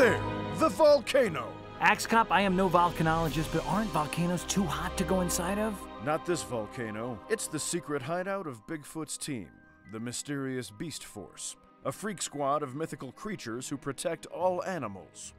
The volcano. Axe Cop, I am no volcanologist, but aren't volcanoes too hot to go inside of? Not this volcano. It's the secret hideout of Bigfoot's team, the mysterious Beast Force, a freak squad of mythical creatures who protect all animals.